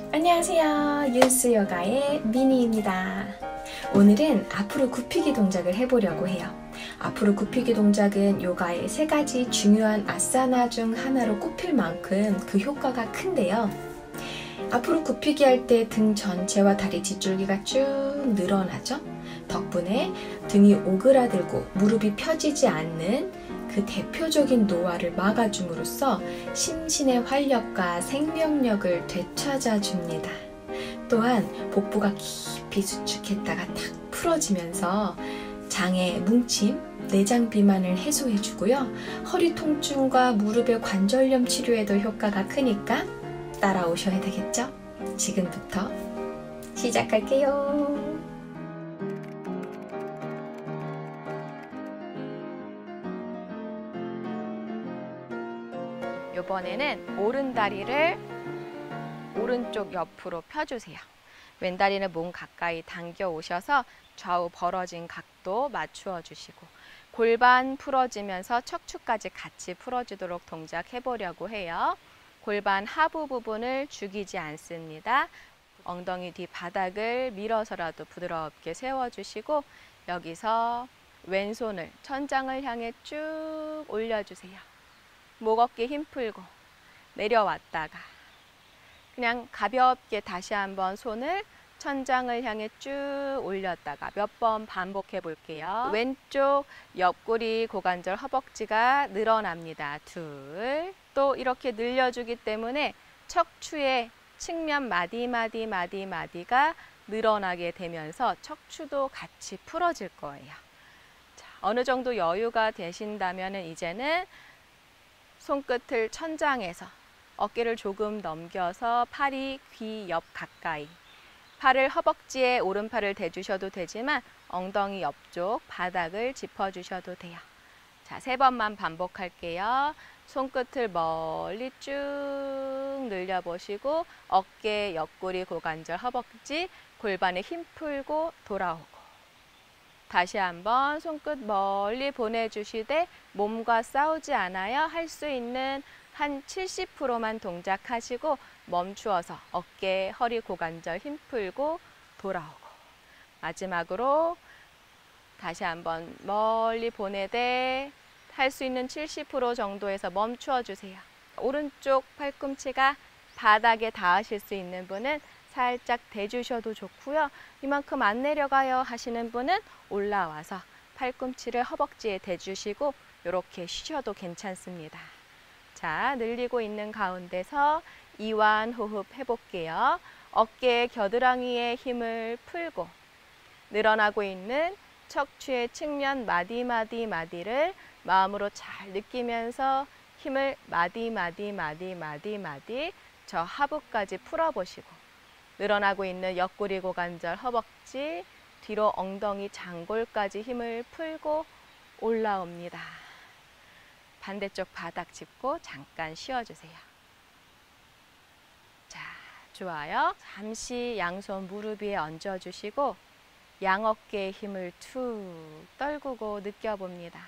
안녕하세요. 유스 요가의 미니입니다. 오늘은 앞으로 굽히기 동작을 해보려고 해요. 앞으로 굽히기 동작은 요가의 세 가지 중요한 아사나 중 하나로 꼽힐 만큼 그 효과가 큰데요. 앞으로 굽히기 할 때 등 전체와 다리 뒷줄기가 쭉 늘어나죠? 덕분에 등이 오그라들고 무릎이 펴지지 않는 그 대표적인 노화를 막아줌으로써 심신의 활력과 생명력을 되찾아 줍니다. 또한 복부가 깊이 수축했다가 탁 풀어지면서 장의 뭉침, 내장 비만을 해소해 주고요. 허리 통증과 무릎의 관절염 치료에도 효과가 크니까 따라오셔야 되겠죠? 지금부터 시작할게요. 이번에는 오른 다리를 오른쪽 옆으로 펴주세요. 왼 다리는 몸 가까이 당겨 오셔서 좌우 벌어진 각도 맞추어 주시고 골반 풀어지면서 척추까지 같이 풀어지도록 동작해 보려고 해요. 골반 하부 부분을 죽이지 않습니다. 엉덩이 뒤 바닥을 밀어서라도 부드럽게 세워주시고 여기서 왼손을 천장을 향해 쭉 올려주세요. 목 어깨 힘 풀고 내려왔다가 그냥 가볍게 다시 한번 손을 천장을 향해 쭉 올렸다가 몇 번 반복해 볼게요. 왼쪽 옆구리 고관절 허벅지가 늘어납니다. 둘. 또 이렇게 늘려주기 때문에 척추의 측면 마디 마디 마디 마디가 늘어나게 되면서 척추도 같이 풀어질 거예요. 자, 어느 정도 여유가 되신다면 이제는 손끝을 천장에서 어깨를 조금 넘겨서 팔이 귀 옆 가까이 팔을 허벅지에 오른팔을 대주셔도 되지만 엉덩이 옆쪽 바닥을 짚어주셔도 돼요. 자, 세 번만 반복할게요. 손끝을 멀리 쭉 늘려보시고 어깨, 옆구리, 고관절, 허벅지, 골반에 힘 풀고 돌아오고 다시 한번 손끝 멀리 보내주시되 몸과 싸우지 않아요. 할 수 있는 한 70%만 동작하시고 멈추어서 어깨, 허리, 고관절 힘 풀고 돌아오고 마지막으로 다시 한번 멀리 보내되 할 수 있는 70% 정도에서 멈추어 주세요. 오른쪽 팔꿈치가 바닥에 닿으실 수 있는 분은 살짝 대주셔도 좋고요. 이만큼 안 내려가요 하시는 분은 올라와서 팔꿈치를 허벅지에 대주시고 이렇게 쉬셔도 괜찮습니다. 자, 늘리고 있는 가운데서 이완 호흡 해볼게요. 어깨 겨드랑이에 힘을 풀고 늘어나고 있는 척추의 측면 마디 마디 마디를 마음으로 잘 느끼면서 힘을 마디 마디 마디 마디 마디 저 하부까지 풀어보시고 늘어나고 있는 옆구리 고관절 허벅지 뒤로 엉덩이 장골까지 힘을 풀고 올라옵니다. 반대쪽 바닥 짚고 잠깐 쉬어주세요. 자, 좋아요. 잠시 양손 무릎 위에 얹어주시고 양 어깨에 힘을 툭 떨구고 느껴봅니다.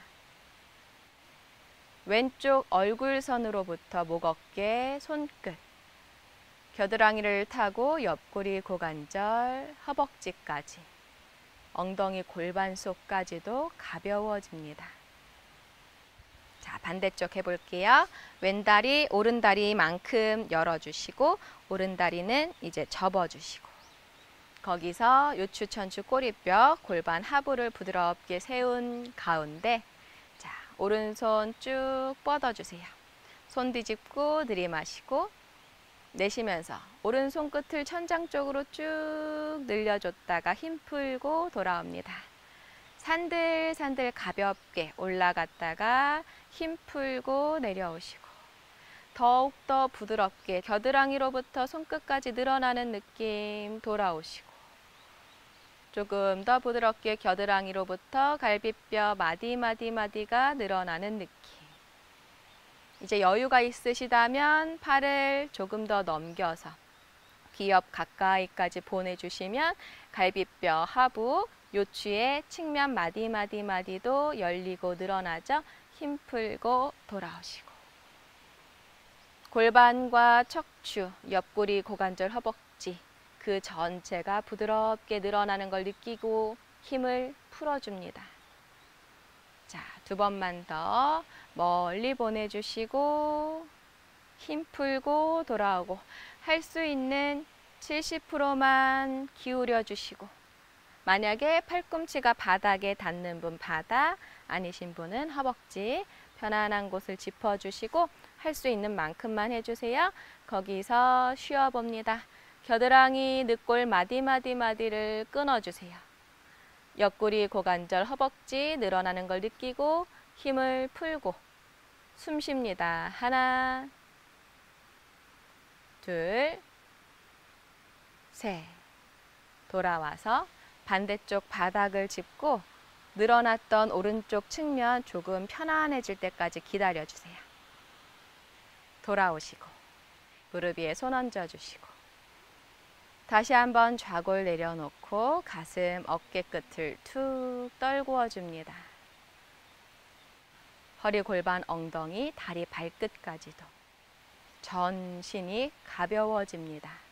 왼쪽 얼굴선으로부터 목 어깨, 손끝, 겨드랑이를 타고 옆구리 고관절, 허벅지까지, 엉덩이 골반 속까지도 가벼워집니다. 자, 반대쪽 해볼게요. 왼다리, 오른다리만큼 열어주시고, 오른다리는 이제 접어주시고, 거기서 요추, 천추, 꼬리뼈, 골반 하부를 부드럽게 세운 가운데, 자, 오른손 쭉 뻗어주세요. 손 뒤집고 들이마시고, 내쉬면서 오른손 끝을 천장 쪽으로 쭉 늘려줬다가 힘 풀고 돌아옵니다. 산들산들 가볍게 올라갔다가 힘 풀고 내려오시고 더욱더 부드럽게 겨드랑이로부터 손끝까지 늘어나는 느낌 돌아오시고 조금 더 부드럽게 겨드랑이로부터 갈비뼈 마디마디마디가 늘어나는 느낌 이제 여유가 있으시다면 팔을 조금 더 넘겨서 귀옆 가까이까지 보내주시면 갈비뼈 하부, 요추의 측면 마디마디마디도 열리고 늘어나죠. 힘 풀고 돌아오시고 골반과 척추, 옆구리, 고관절, 허벅지 그 전체가 부드럽게 늘어나는 걸 느끼고 힘을 풀어줍니다. 자, 두 번만 더 멀리 보내주시고 힘 풀고 돌아오고 할 수 있는 70%만 기울여 주시고 만약에 팔꿈치가 바닥에 닿는 분 바닥 아니신 분은 허벅지 편안한 곳을 짚어주시고 할 수 있는 만큼만 해주세요. 거기서 쉬어봅니다. 겨드랑이, 늑골, 마디마디마디를 끊어주세요. 옆구리, 고관절, 허벅지 늘어나는 걸 느끼고 힘을 풀고 숨 쉽니다. 하나, 둘, 셋. 돌아와서 반대쪽 바닥을 짚고 늘어났던 오른쪽 측면 조금 편안해질 때까지 기다려 주세요. 돌아오시고 무릎 위에 손 얹어 주시고 다시 한번 좌골 내려놓고 가슴 어깨 끝을 툭 떨구어 줍니다. 허리 골반 엉덩이 다리 발끝까지도 전신이 가벼워집니다.